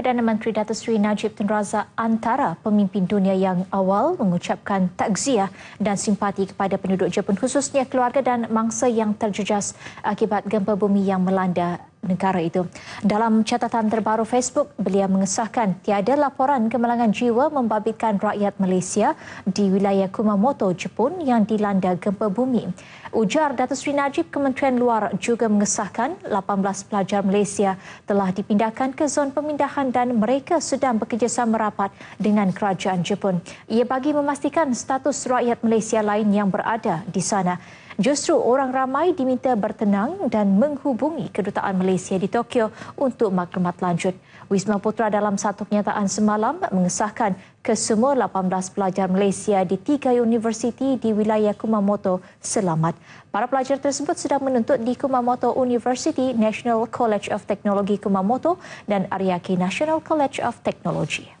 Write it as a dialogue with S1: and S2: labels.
S1: Perdana Menteri Datuk Seri Najib Tun Razak antara pemimpin dunia yang awal mengucapkan takziah dan simpati kepada penduduk Jepun khususnya keluarga dan mangsa yang terjejas akibat gempa bumi yang melanda negara itu. Dalam catatan terbaru Facebook, beliau mengesahkan tiada laporan kemalangan jiwa membabitkan rakyat Malaysia di wilayah Kumamoto, Jepun yang dilanda gempa bumi. Ujar Datuk Seri Najib, Kementerian Luar juga mengesahkan 18 pelajar Malaysia telah dipindahkan ke zon pemindahan dan mereka sedang bekerjasama rapat dengan kerajaan Jepun. Ia bagi memastikan status rakyat Malaysia lain yang berada di sana. Justru orang ramai diminta bertenang dan menghubungi kedutaan Malaysia di Tokyo untuk maklumat lanjut. Wisma Putra dalam satu kenyataan semalam mengesahkan kesemua 18 pelajar Malaysia di tiga universiti di wilayah Kumamoto selamat. Para pelajar tersebut sedang menuntut di Kumamoto University, National College of Technology Kumamoto dan Ariake National College of Technology.